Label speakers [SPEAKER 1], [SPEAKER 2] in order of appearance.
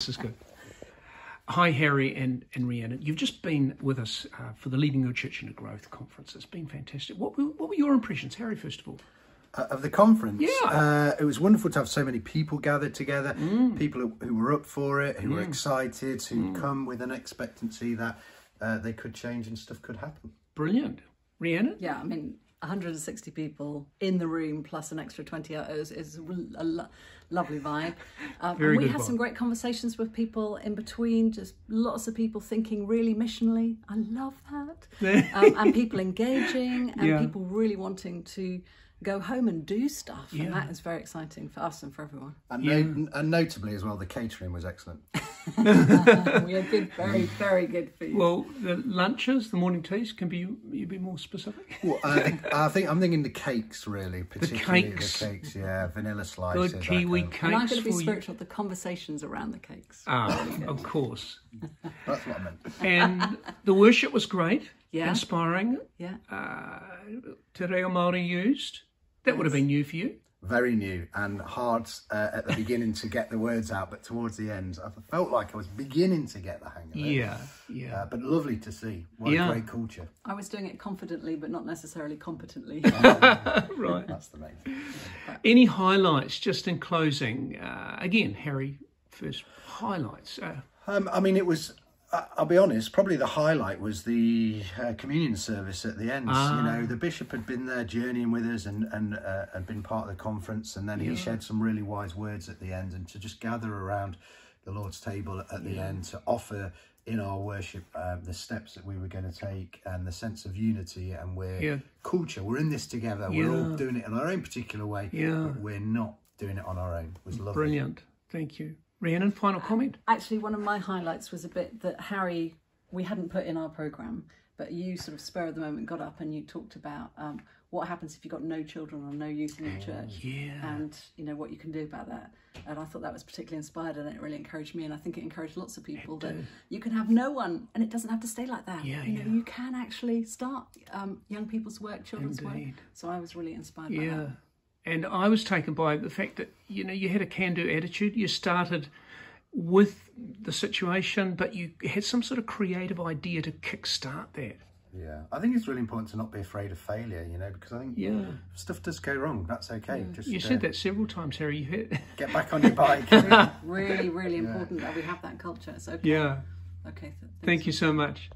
[SPEAKER 1] This is good. Hi, Harry and, and Rhiannon. You've just been with us uh, for the Leading Your Church into Growth conference. It's been fantastic. What were, what were your impressions, Harry, first of all?
[SPEAKER 2] uh, of the conference.
[SPEAKER 1] Yeah.
[SPEAKER 2] Uh, it was wonderful to have so many people gathered together,
[SPEAKER 1] Mm.
[SPEAKER 2] people who, who were up for it, who were excited, who'd
[SPEAKER 1] Mm.
[SPEAKER 2] come with an expectancy that uh, they could change and stuff could happen.
[SPEAKER 1] Brilliant. Rhiannon?
[SPEAKER 3] Yeah, I mean, 160 people in the room plus an extra 20 others is a lo- lovely vibe. Um,
[SPEAKER 1] Very
[SPEAKER 3] and we
[SPEAKER 1] good
[SPEAKER 3] had
[SPEAKER 1] vibe.
[SPEAKER 3] some great conversations with people in between, just lots of people thinking really missionally. I love that. um, and people engaging and
[SPEAKER 1] Yeah.
[SPEAKER 3] people really wanting to go home and do stuff.
[SPEAKER 1] Yeah.
[SPEAKER 3] And that is very exciting for us and for everyone.
[SPEAKER 2] And, no- and notably as well, the catering was excellent.
[SPEAKER 3] We had good, very, very good food.
[SPEAKER 1] Well, the lunches, the morning teas, can be you be more specific?
[SPEAKER 2] Well, I, think, I think I'm thinking the cakes really, particularly the
[SPEAKER 1] cakes.
[SPEAKER 2] cakes. yeah, vanilla slices.
[SPEAKER 1] Good kiwi
[SPEAKER 2] kind of-
[SPEAKER 3] and I'm going to be
[SPEAKER 1] for you.
[SPEAKER 3] spiritual. The conversations around the cakes.
[SPEAKER 1] Ah, of course.
[SPEAKER 2] That's what I meant.
[SPEAKER 1] And the worship was great,
[SPEAKER 3] Yeah.
[SPEAKER 1] inspiring.
[SPEAKER 3] Yeah.
[SPEAKER 1] Uh, Te Reo Māori used. That would have been new for you.
[SPEAKER 2] Very new and hard uh, at the beginning to get the words out, but towards the end, I felt like I was beginning to get the hang of it.
[SPEAKER 1] Yeah, yeah.
[SPEAKER 2] Uh, but lovely to see. What
[SPEAKER 1] Yeah.
[SPEAKER 2] a great culture.
[SPEAKER 3] I was doing it confidently, but not necessarily competently.
[SPEAKER 1] right.
[SPEAKER 2] That's the main thing.
[SPEAKER 1] Any highlights, just in closing? Uh, again, Harry, first highlights. Uh,
[SPEAKER 2] Um, I mean, it was. I- I'll be honest. Probably the highlight was the uh, communion service at the end.
[SPEAKER 1] Ah.
[SPEAKER 2] You know, the bishop had been there journeying with us and and uh, had been part of the conference, and then he shared some really wise words at the end, and to just gather around the Lord's table at the end to offer in our worship um, the steps that we were going to take and the sense of unity and we're
[SPEAKER 1] Yeah.
[SPEAKER 2] culture. We're in this together. We're all doing it in our own particular way.
[SPEAKER 1] Yeah.
[SPEAKER 2] but we're not doing it on our own. It was lovely.
[SPEAKER 1] brilliant. Thank you. Rhiannon, final comment?
[SPEAKER 3] Actually, one of my highlights was a bit that Harry, we hadn't put in our programme, but you sort of spur of the moment got up and you talked about um, what happens if you've got no children or no youth in your church.
[SPEAKER 1] Yeah.
[SPEAKER 3] And you know what you can do about that, and I thought that was particularly inspired, and it really encouraged me, and I think it encouraged lots of people that you can have no one, and it doesn't have to stay like that.
[SPEAKER 1] Yeah,
[SPEAKER 3] you know,
[SPEAKER 1] yeah.
[SPEAKER 3] you can actually start um, young people's work, children's work. So I was really inspired by
[SPEAKER 1] Yeah.
[SPEAKER 3] that.
[SPEAKER 1] And I was taken by the fact that, you know, you had a can do attitude. You started with the situation, but you had some sort of creative idea to kickstart that.
[SPEAKER 2] Yeah, I think it's really important to not be afraid of failure, you know, because I think
[SPEAKER 1] Yeah.
[SPEAKER 2] stuff does go wrong. That's okay. Just
[SPEAKER 1] You
[SPEAKER 2] uh,
[SPEAKER 1] said that several times, Harry. You had,
[SPEAKER 2] get back on your bike.
[SPEAKER 3] Really, really important that we have that culture. It's okay.
[SPEAKER 1] yeah.
[SPEAKER 3] Okay. th-
[SPEAKER 1] Thank you so much.